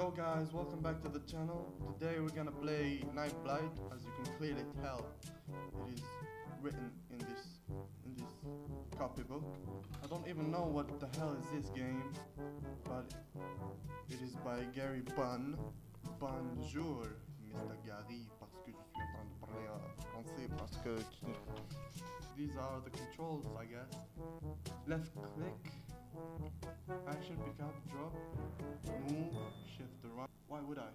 Yo guys, welcome back to the channel. Today we're gonna play Night Blight. As you can clearly tell, it is written in this in this copybook. I don't even know what the hell is this game, but it is by Gary Bunn. Bonjour, Mr. Gary, parce que je suis en train de parler français parce que these are the controls, I guess. Left click, action, pick up, drop, move, shift the right. Why would I?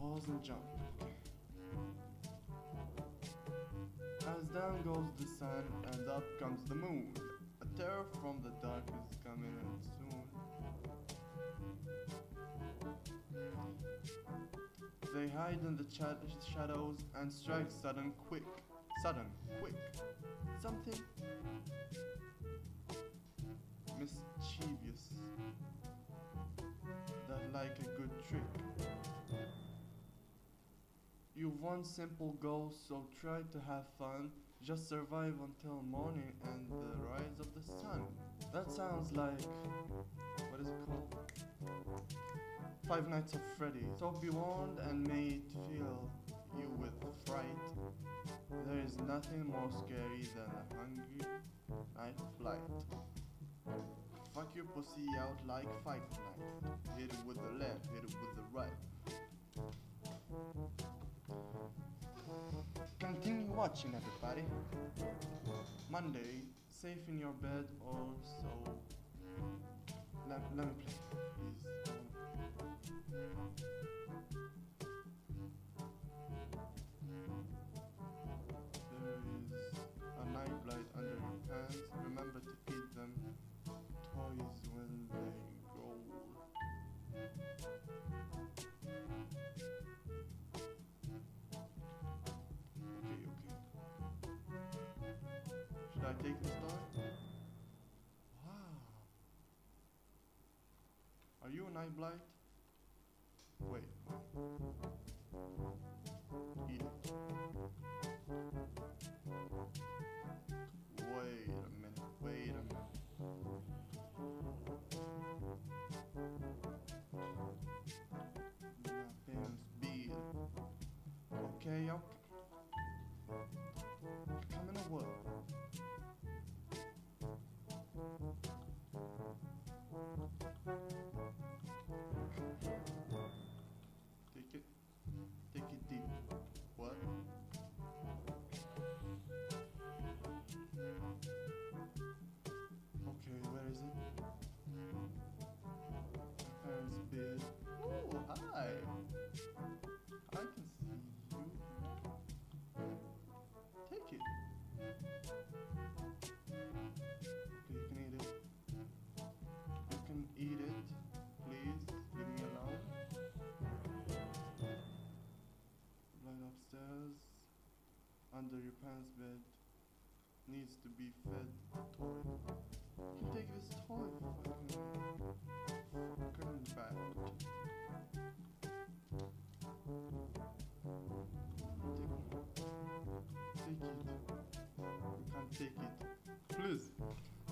Pause and jump. As down goes the sun and up comes the moon. A terror from the dark is coming in soon. They hide in the shadows and strike sudden, quick. Sudden, quick. Something mischievous. That like a good trick. You've simple goal, so try to have fun. Just survive until morning and the rise of the sun. That sounds like. What is it called? Five Nights of Freddy. So be warned and may it fill you with fright. There is nothing more scary than a hungry night blight. Fuck your pussy out like fight night. Hit it with the left, hit it with the right. Continue watching, everybody. Monday, safe in your bed or so. Let, let me play, please. I take this toy? Wow. Are you a night blight? Wait. Eat it. Wait a minute, wait a minute. My parents beard. Okay, okay. Coming to work. Under bed, needs to be fed. You can take this toy, fucking, fucking bad. Take, it. You can't take it. Please,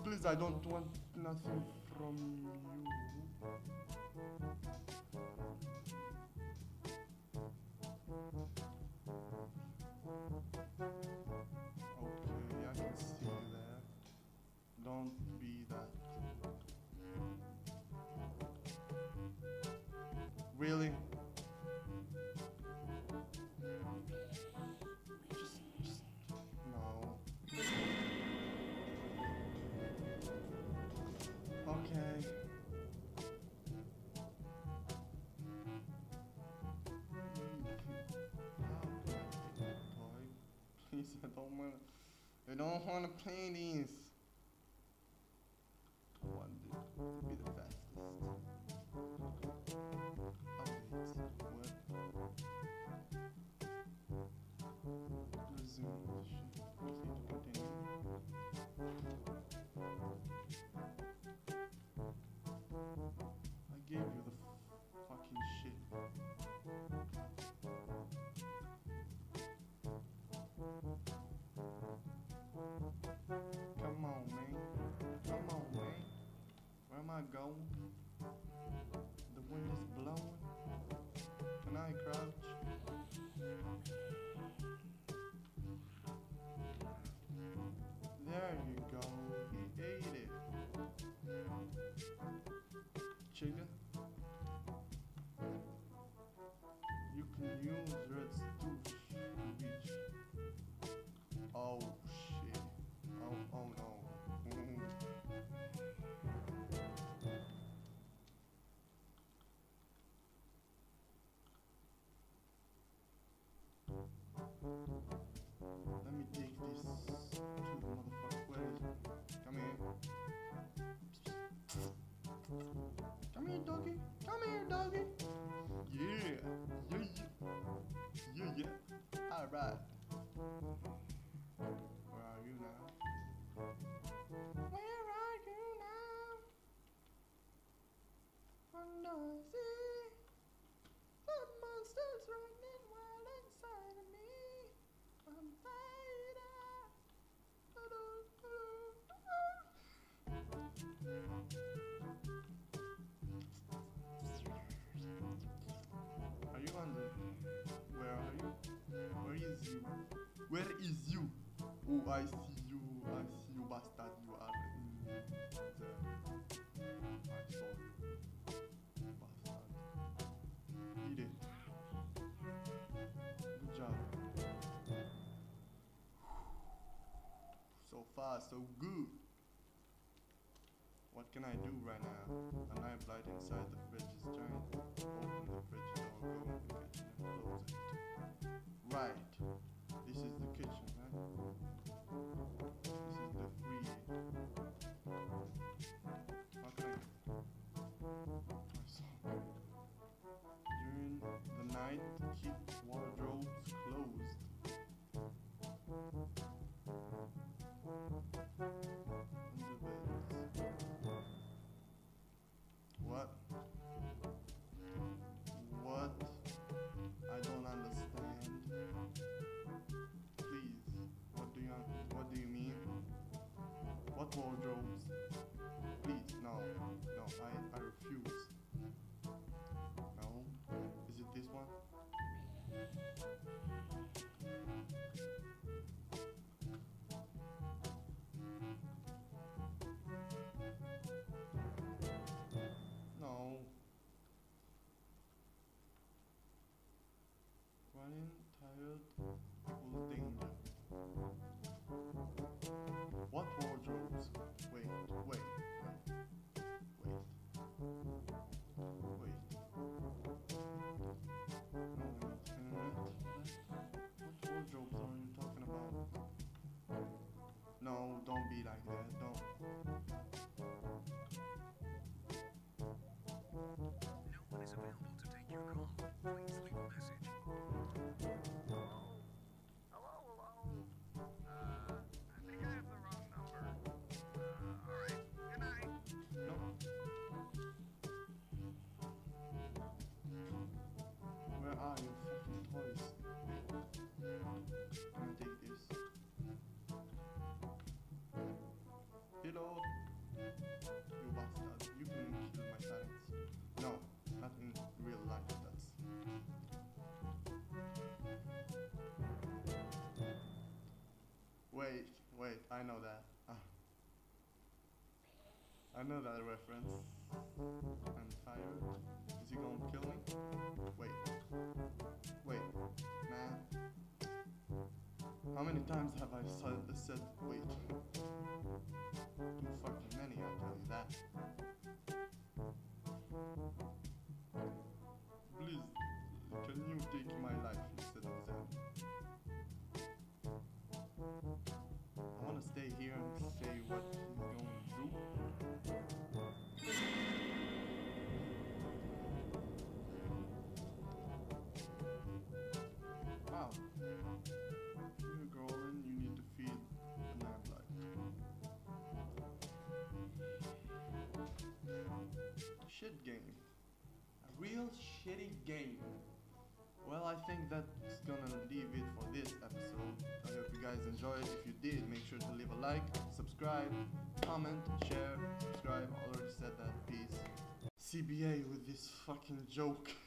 please, I don't want nothing from you. Don't be that. Really? No. Okay. Please, I don't wanna. I don't wanna play these. Come on, man. Come on, man. Where am I going? Let me take this to the motherfucker. Come here. Come here, doggy. Come here, doggy. Yeah. Yeah, yeah. Yeah, yeah. Alright. Where are you now? Where are you now? Unknown. The I see you. I see you, bastard. You are in the. I saw you, bastard. Eat it. Good job. So far, so good. What can I do right now? A night light inside the fridge is giant. Open the fridge Please, no, no, I, I refuse. Be like that. Wait, wait, I know that. Ah. I know that reference. I'm tired. Is he gonna kill me? Wait. Wait. Man. How many times have I said, said wait? Too fucking many, I tell you that. Shit game. A real shitty game. Well, I think that's gonna leave it for this episode. I hope you guys enjoyed. If you did, make sure to leave a like, subscribe, comment, share, subscribe. I already said that. Peace. CBA with this fucking joke.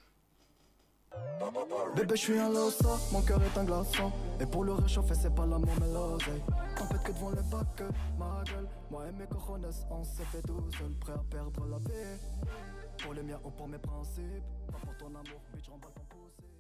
Bébé, je suis un losa, mon cœur est un glaçon. Et pour le réchauffer, c'est pas l'amour, mais l'oseille. Fait, que devant les bacs, ma gueule. Moi et mes cojones, on s'est fait tout seul, prêt à perdre la paix. Pour les miens ou pour mes principes. Pas pour ton amour, bitch, remballe ton poussé.